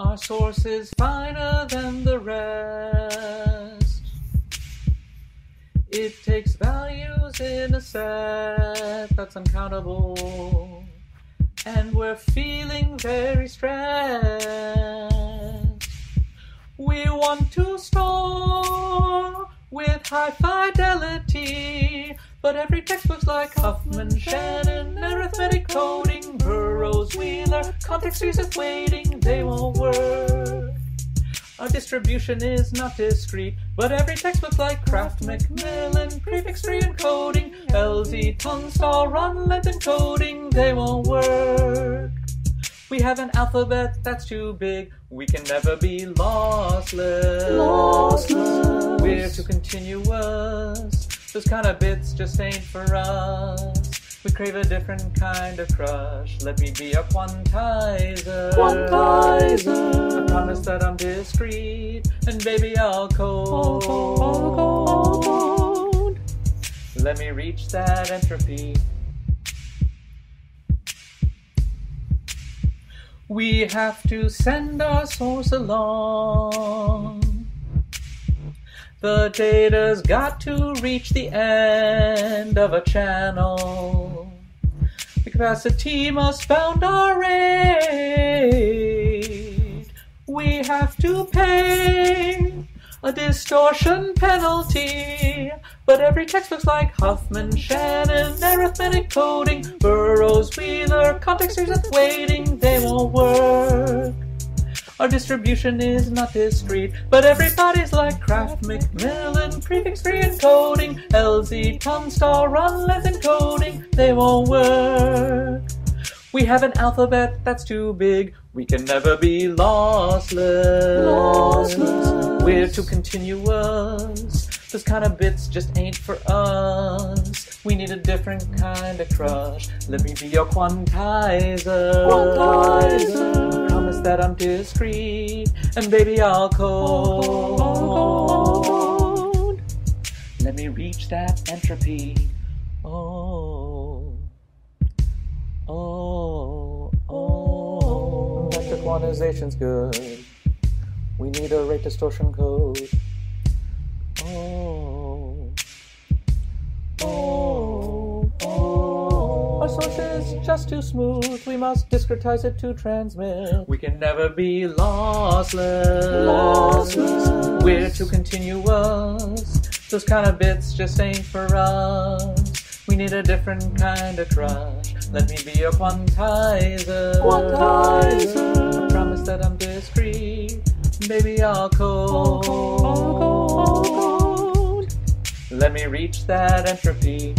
Our source is finer than the rest. It takes values in a set that's uncountable. And we're feeling very stressed. We want to store with high fidelity. But every textbook's like Huffman, Shannon, arithmetic coding, Burrows, Wheeler, context is weighting, they won't work. Our distribution is not discrete, but every textbook like Kraft, McMillan, prefix tree encoding, LZ, Tunstall, run length encoding, they won't work. We have an alphabet that's too big. We can never be lossless. Lossless. We're too continuous. Those kind of bits just ain't for us. We crave a different kind of crush. Let me be a quantizer. Quantizer. I promise that I'm discreet. And baby, I'll code. I'll code. Let me reach that entropy. We have to send our source along. The data's got to reach the end of a channel. Capacity must bound our rate. We have to pay a distortion penalty. But every textbook's like Huffman, Shannon, arithmetic coding, Burrows, Wheeler, context with weighting, they won't work. Our distribution is not discrete, but everybody's like Kraft, McMillan, prefix free encoding, LZ, Tunstall, run length encoding, they won't work. We have an alphabet that's too big, we can never be lossless. Lossless. We're too continuous. Those kind of bits just ain't for us. We need a different kind of crush. Let me be your quantizer. Quantizer. That I'm discreet, and baby I'll code. Let me reach that entropy. Oh, oh, oh. Metric quantization's good. We need a rate distortion code. Oh, oh, source is just too smooth. We must discretize it to transmit. We can never be lossless. Lossless. We're too continuous. Those kind of bits just ain't for us. We need a different kind of crush. Let me be your quantizer. Quantizer. I promise that I'm discreet. Baby, I'll code. I'll code. Let me reach that entropy.